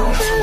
어